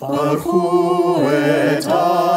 but who it are?